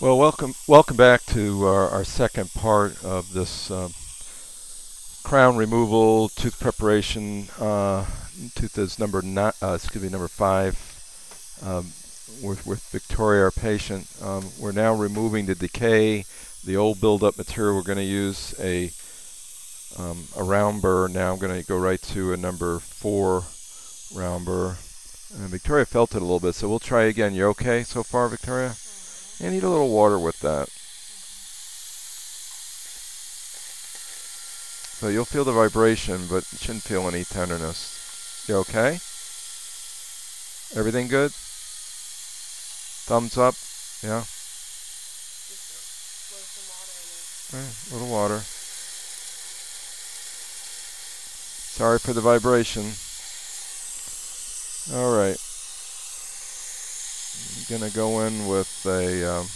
Well, welcome welcome back to our, our second part of this um, crown removal, tooth preparation. Uh, tooth is number uh, excuse me, number five. Um, with, with Victoria, our patient, um, we're now removing the decay, the old buildup material. We're going to use a um, a round burr. Now I'm going to go right to a number four round burr. And Victoria felt it a little bit, so we'll try again. You're okay so far, Victoria? You need a little water with that. So you'll feel the vibration, but you shouldn't feel any tenderness. You okay? Everything good? Thumbs up? Yeah? a little water. Sorry for the vibration. All right. I'm going to go in with a, um,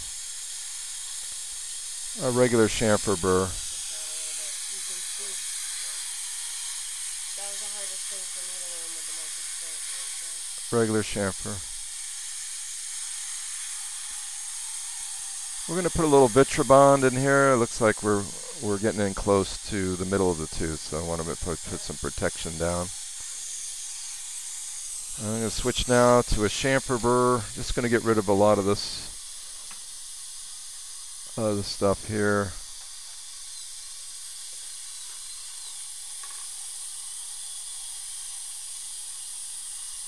a regular chamfer burr. Regular chamfer. We're going to put a little Vitrebond in here. It looks like we're we're getting in close to the middle of the tooth, so I want to put, put some protection down. I'm going to switch now to a chamfer burr. Just going to get rid of a lot of this other stuff here.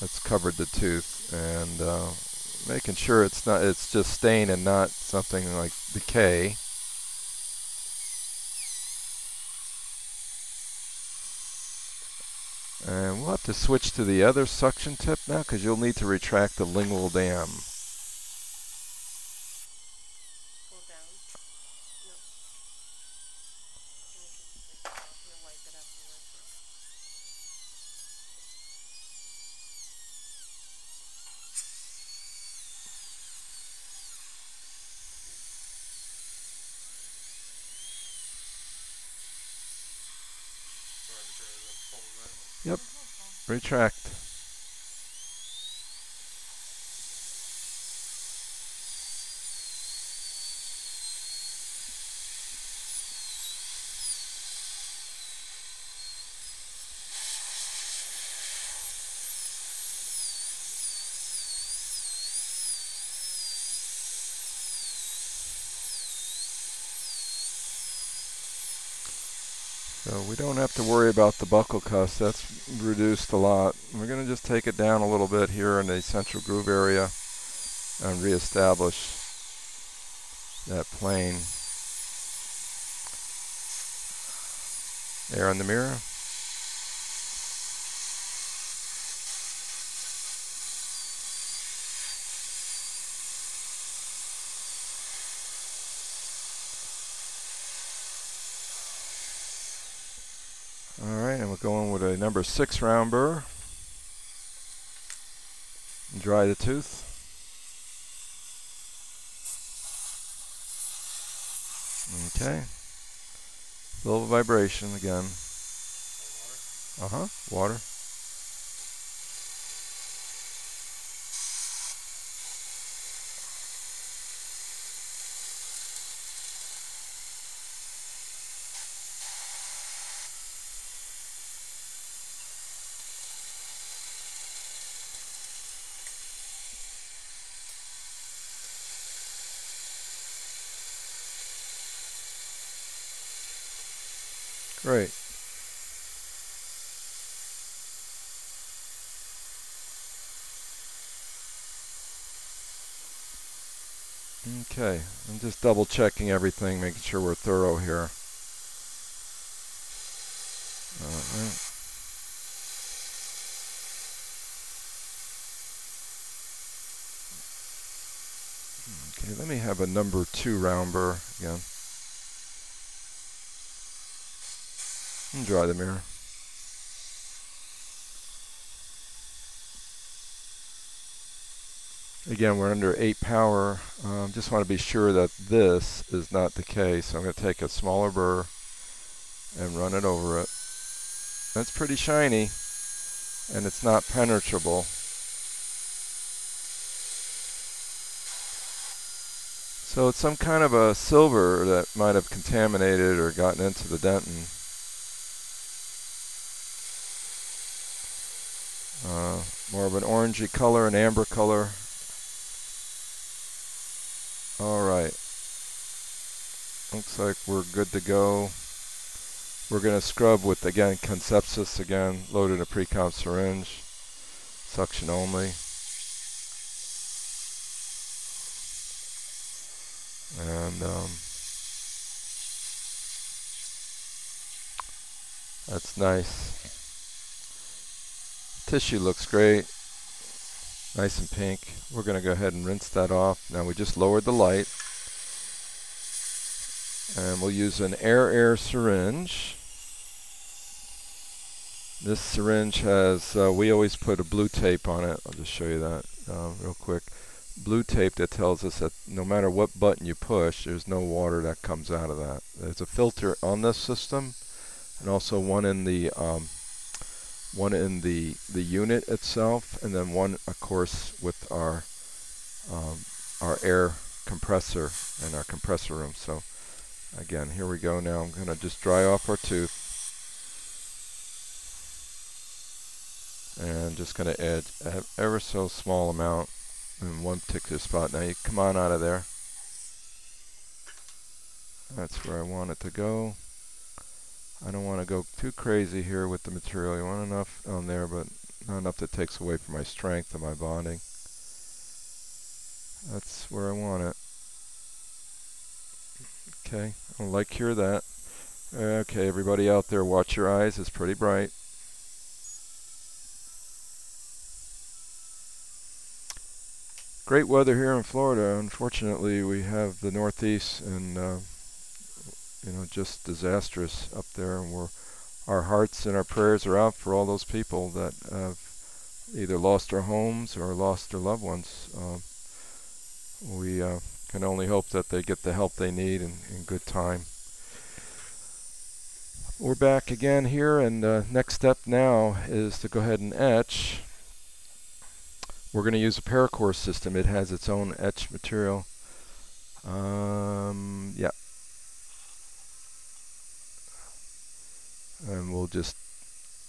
That's covered the tooth and uh, making sure it's not it's just stain and not something like decay. And we'll have to switch to the other suction tip now because you'll need to retract the lingual dam. Yep. Retract. Don't have to worry about the buccal cusp. That's reduced a lot. We're going to just take it down a little bit here in the central groove area and reestablish that plane. Air in the mirror. going with a number six round burr. Dry the tooth. Okay. Little vibration again. Uh-huh. Water. Great. Okay, I'm just double checking everything, making sure we're thorough here. Alright. Okay, let me have a number two round burr again. And dry the mirror. Again, we're under 8 power. Um, just want to be sure that this is not the case. I'm going to take a smaller burr and run it over it. That's pretty shiny and it's not penetrable. So it's some kind of a silver that might have contaminated or gotten into the dentin. Uh, more of an orangey color, an amber color. All right. Looks like we're good to go. We're going to scrub with, again, Consepsis again, loaded a pre-com syringe, suction only. And um, that's nice. Tissue looks great. Nice and pink. We're going to go ahead and rinse that off. Now we just lowered the light. And we'll use an air-air syringe. This syringe has, uh, we always put a blue tape on it. I'll just show you that uh, real quick. Blue tape that tells us that no matter what button you push, there's no water that comes out of that. There's a filter on this system and also one in the um, one in the the unit itself, and then one, of course, with our um, our air compressor in our compressor room. So again, here we go. Now I'm going to just dry off our tooth, and just going to add ever so small amount in one particular spot. Now you come on out of there. That's where I want it to go. I don't want to go too crazy here with the material. You want enough on there, but not enough that takes away from my strength and my bonding. That's where I want it. Okay, I like hear that. Okay, everybody out there, watch your eyes. It's pretty bright. Great weather here in Florida. Unfortunately, we have the Northeast and uh, you know, just disastrous up there. And we're, our hearts and our prayers are out for all those people that have either lost their homes or lost their loved ones. Uh, we uh, can only hope that they get the help they need in, in good time. We're back again here, and uh, next step now is to go ahead and etch. We're going to use a paracore system. It has its own etch material. Um, yeah, and we'll just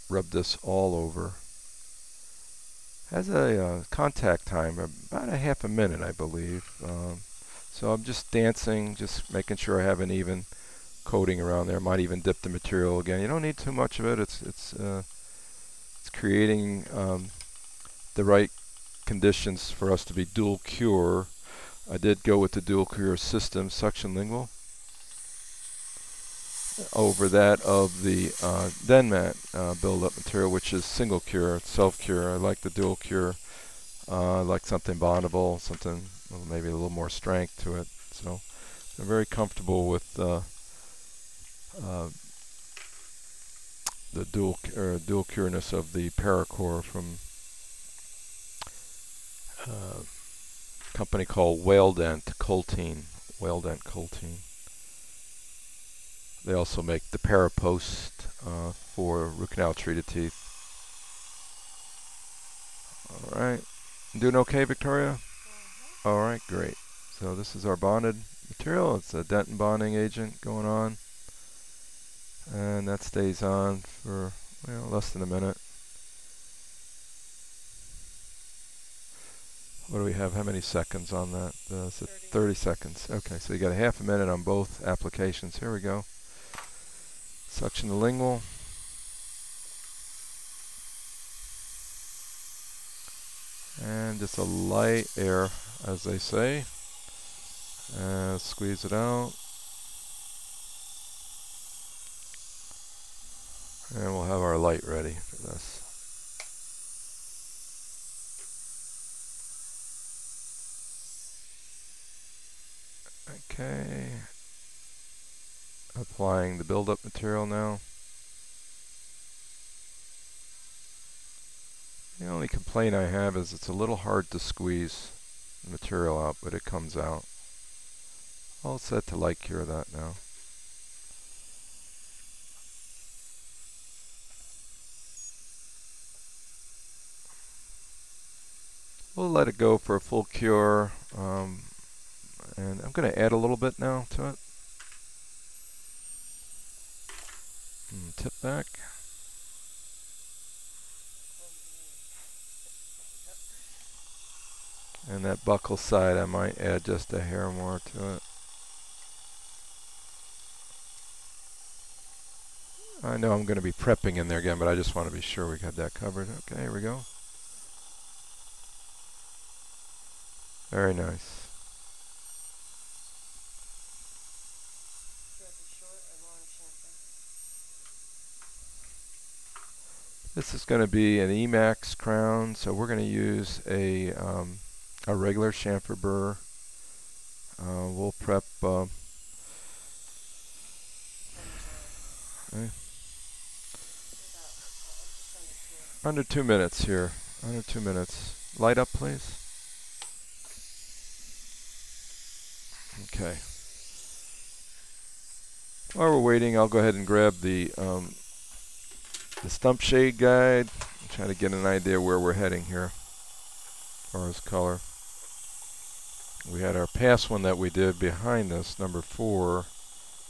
rub this all over. Has a uh, contact time about a half a minute, I believe. Um, so I'm just dancing, just making sure I have an even coating around there. Might even dip the material again. You don't need too much of it. It's it's uh, it's creating um, the right conditions for us to be dual cure. I did go with the dual cure system, suction lingual over that of the uh, Denmat uh, build-up material, which is single cure, self-cure. I like the dual cure. Uh, I like something bondable, something well, maybe a little more strength to it. So I'm very comfortable with uh, uh, the dual or dual cureness of the Paracore from a uh, company called Whaledent Coltene. Whaledent Coltene. They also make the Parapost uh, for root canal treated teeth. All right. Doing okay, Victoria? Mm-hmm. All right, great. So this is our bonded material. It's a dentin bonding agent going on. And that stays on for well, less than a minute. What do we have? How many seconds on that? Uh, 30. 30 seconds. Okay, so you got a half a minute on both applications. Here we go. Suction the lingual. And just a light air, as they say. And squeeze it out. And we'll have our light ready for this. Okay applying the buildup material now. The only complaint I have is it's a little hard to squeeze the material out, but it comes out. All set to light cure that now. We'll let it go for a full cure. Um, And I'm going to add a little bit now to it. And tip back. And that buccal side, I might add just a hair more to it. I know I'm going to be prepping in there again, but I just want to be sure we got that covered. Okay, here we go. Very nice. This is going to be an Emax crown, so we're going to use a um, a regular chamfer burr. Uh, we'll prep uh, okay. under two minutes here. Under two minutes. Light up, please. Okay. While we're waiting, I'll go ahead and grab the um, the stump shade guide. I'm trying to get an idea where we're heading here as far as color. We had our past one that we did behind us, number four.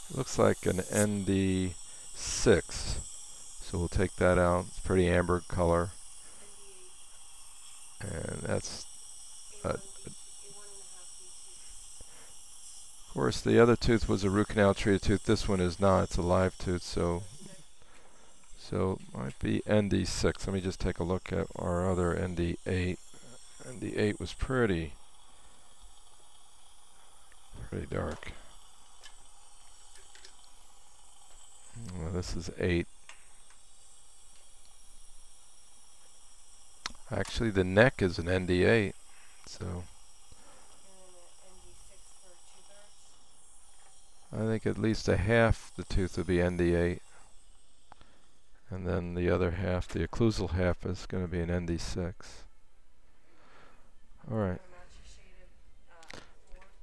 It looks like an ND6. So we'll take that out. It's pretty amber color. And that's a, Of course, the other tooth was a root canal treated tooth. This one is not. It's a live tooth, so so it might be ND6. Let me just take a look at our other ND8. ND8 was pretty, pretty dark. Well, this is 8. Actually, the neck is an ND8, so I think at least a half the tooth would be ND8. And then the other half, the occlusal half, is going to be an ND6. Alright.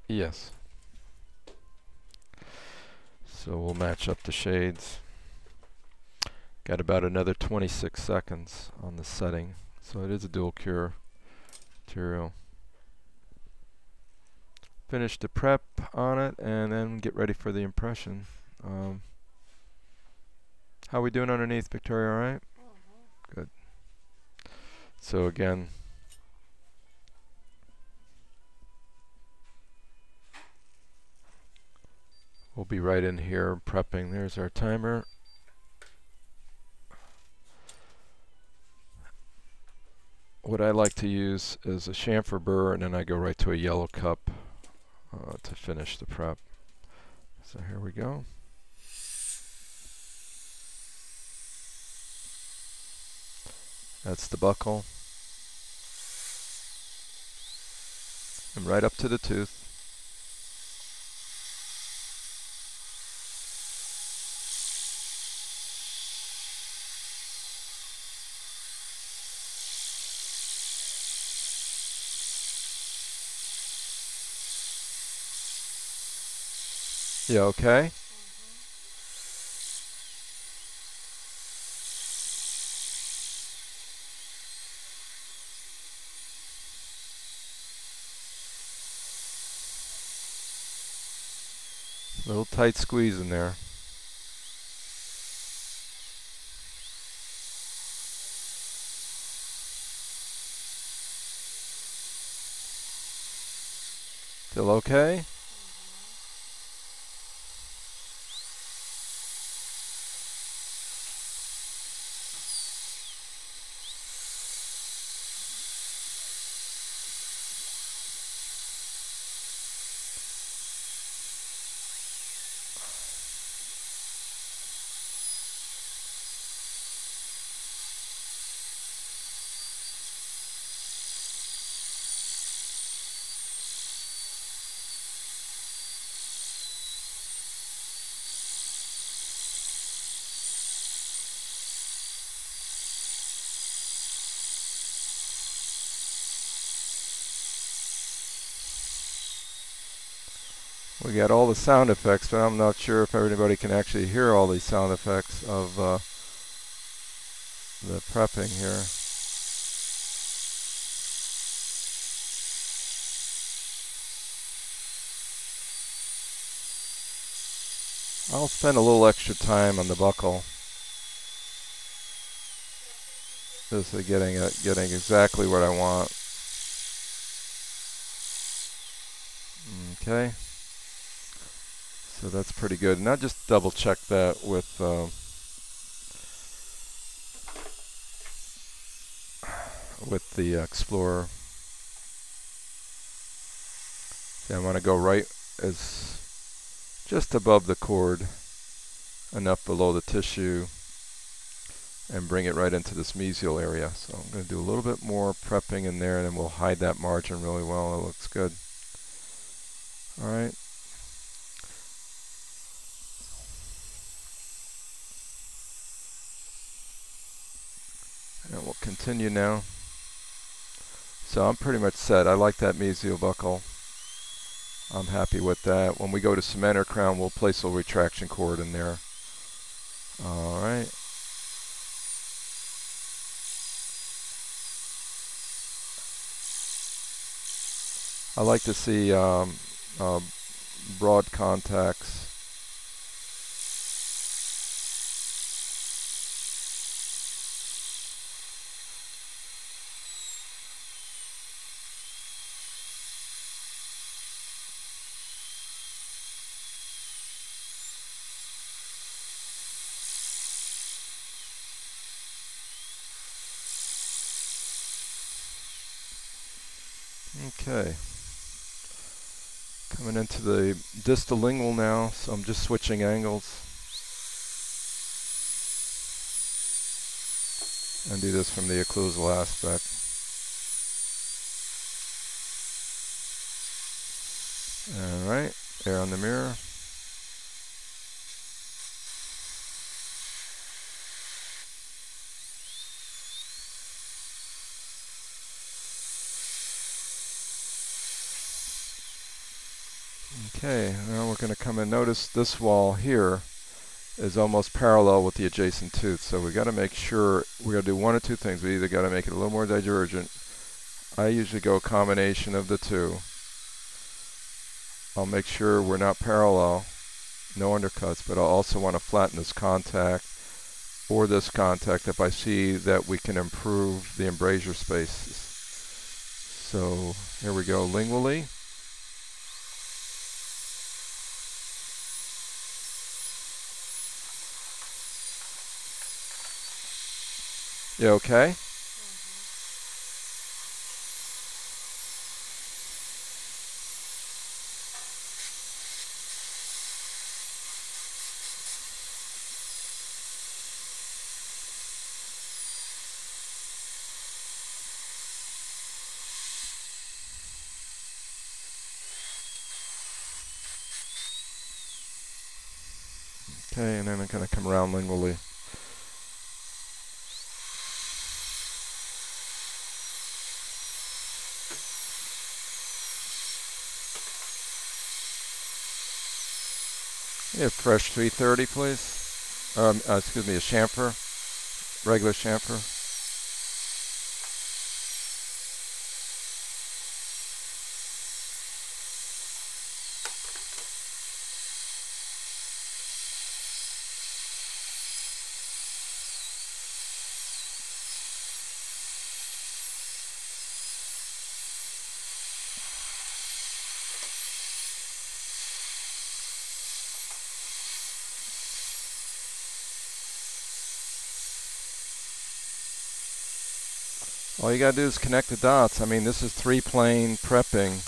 Yes. So we'll match up the shades. Got about another 26 seconds on the setting. So it is a dual cure material finish the prep on it and then get ready for the impression. Um, how we doing underneath, Victoria? All right? mm -hmm. Good. So again, we'll be right in here prepping. There's our timer. What I like to use is a chamfer burr and then I go right to a yellow cup uh, to finish the prep. So here we go. That's the buccal. And right up to the tooth. You okay? Little tight squeeze in there. Still okay? We got all the sound effects, but I'm not sure if everybody can actually hear all these sound effects of uh, the prepping here. I'll spend a little extra time on the buccal. Just uh, getting it, getting exactly what I want. Okay. So that's pretty good. And I'll just double check that with uh, with the Explorer. See, I want to go right as just above the cord, enough below the tissue, and bring it right into this mesial area. So I'm going to do a little bit more prepping in there, and then we'll hide that margin really well. It looks good. All right. And we'll continue now. So I'm pretty much set. I like that mesial buccal. I'm happy with that. When we go to cementer crown, we'll place a retraction cord in there. All right. I like to see um, uh, broad contacts Okay. Coming into the distal lingual now, so I'm just switching angles. And do this from the occlusal aspect. Alright, there on the mirror. Okay, now we're going to come and notice this wall here is almost parallel with the adjacent tooth. So we got to make sure, we're going to do one or two things. We either got to make it a little more divergent. I usually go a combination of the two. I'll make sure we're not parallel, no undercuts, but I'll also want to flatten this contact or this contact if I see that we can improve the embrasure spaces. So here we go, lingually. You okay? Okay, and then I'm going to come around lingually. Yeah, fresh 330, please. Um, uh, excuse me, a chamfer, regular chamfer. All you got to do is connect the dots. I mean, this is three plane prepping.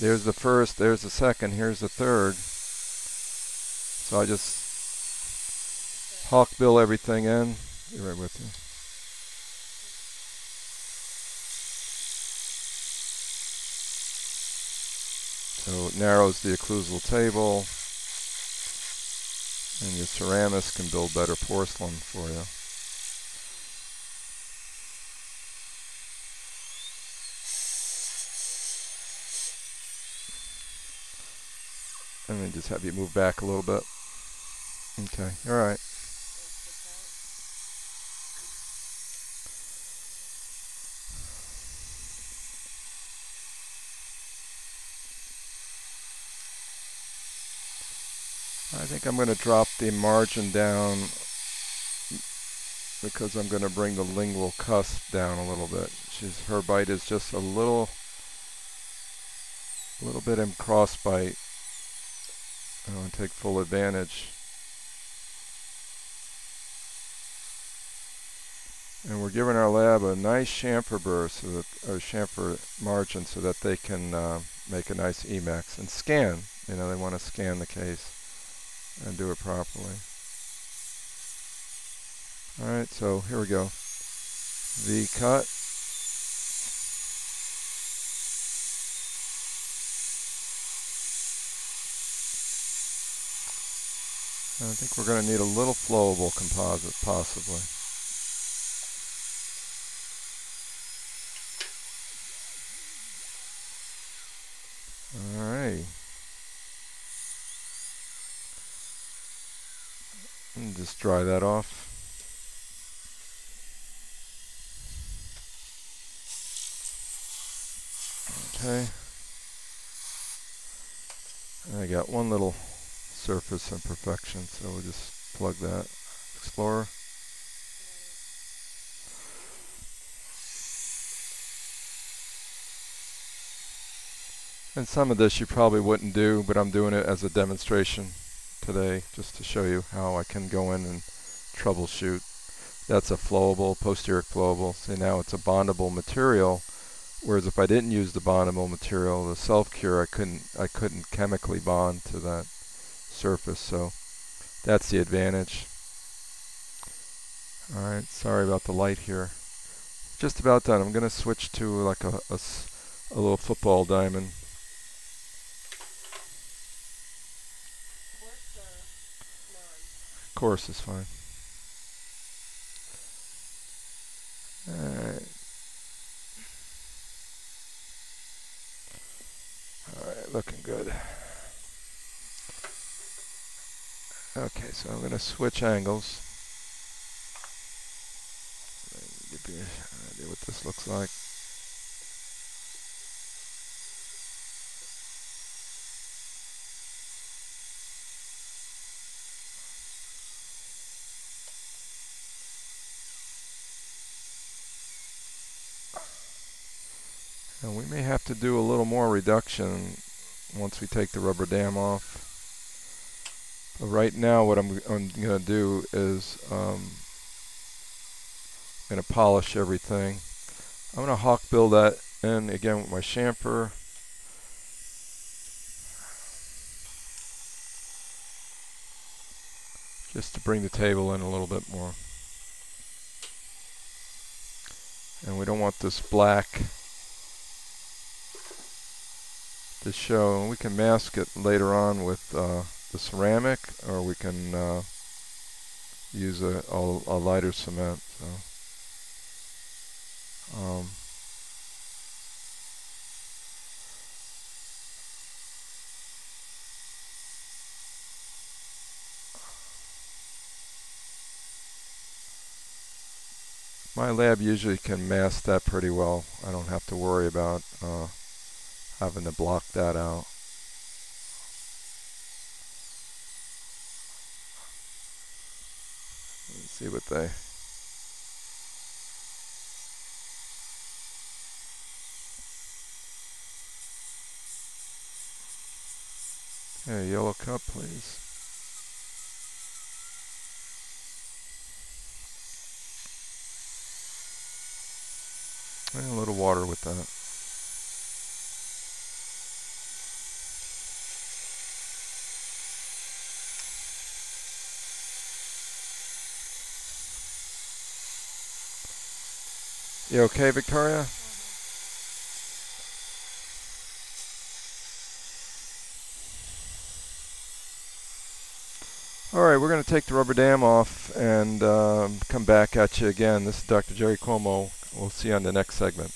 There's the first, there's the second, here's the third. So I just hawk bill everything in. Be right with you. So it narrows the occlusal table and your ceramist can build better porcelain for you. And then just have you move back a little bit. Okay, all right. I think I'm going to drop the margin down because I'm going to bring the lingual cusp down a little bit. She's, her bite is just a little, a little bit in cross bite. I want to take full advantage. And we're giving our lab a nice chamfer burst, so that, or chamfer margin, so that they can uh, make a nice Emax and scan. You know, they want to scan the case and do it properly. Alright, so here we go. V cut. I think we're going to need a little flowable composite, possibly. Alright. And just dry that off. Okay. I got one little surface imperfection, so we'll just plug that. Explorer. And some of this you probably wouldn't do, but I'm doing it as a demonstration today just to show you how I can go in and troubleshoot. That's a flowable, posterior flowable. See now it's a bondable material, whereas if I didn't use the bondable material, the self-cure, I couldn't, I couldn't chemically bond to that surface. So that's the advantage. Alright, sorry about the light here. Just about done. I'm going to switch to like a, a, a little football diamond. coarse is fine. Alright. Alright, looking good. Okay, so I'm going to switch angles. Give you an idea what this looks like. And we may have to do a little more reduction once we take the rubber dam off. Right now what I'm, I'm going to do is um, I'm going to polish everything. I'm going to hawk bill that in again with my chamfer. Just to bring the table in a little bit more. And we don't want this black to show. We can mask it later on with uh, the ceramic, or we can uh, use a, a, a, lighter cement. So, um, my lab usually can mask that pretty well. I don't have to worry about uh, having to block that out. See what they Okay, yellow cup, please. And a little water with that. You okay, Victoria? All right, we're going to take the rubber dam off and um, come back at you again. This is Dr. Jerry Cuomo. We'll see you on the next segment.